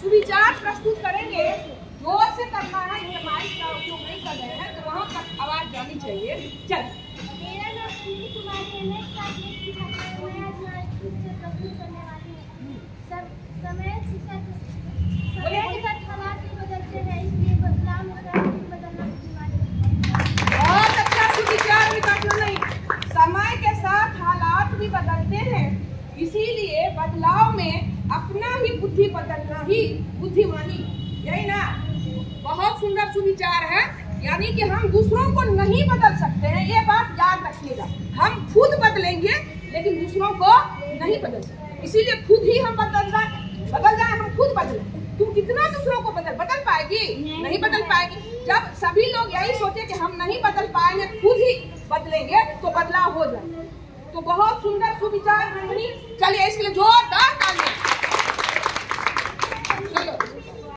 सुविचार प्रस्तुत करेंगे। ज़ोर से करना है ये माइक का उपयोग नहीं कर रहे हैं तो वहाँ तक आवाज़ जानी चाहिए। चल। मेरा नाम सुनील कुमारी है मैं क्लास एट की छात्रा हूँ मैं आज नागरिक से प्रस्तुत करने वाली हूँ। सब समय के साथ समय के साथ हालात भी बदलते हैं इसलिए बदलाव होता है लेकिन बदलना बहुत अच्छा सुविचार निकालना नहीं समय के साथ हालात भी बदलते हैं। इसीलिए बदलाव में बुद्धि बदलना ही बुद्धिमानी। यही ना? बहुत सुंदर सुविचार है। यानी कि हम दूसरों को नहीं बदल सकते हैं, ये बात याद रखिएगा। हम खुद बदलेंगे, लेकिन दूसरों को नहीं बदल सकते। इसीलिए खुद ही हम बदल जाए। बदल जाए, हम खुद बदले। तुम कितना दूसरों को बदल बदल पाएगी? नहीं बदल पाएगी। जब सभी लोग यही सोचे कि हम नहीं बदल पाएँगे, खुद ही बदलेंगे तो बदलाव हो जाए तो बहुत सुंदर सुविचार चलिए, इसके लिए जोरदार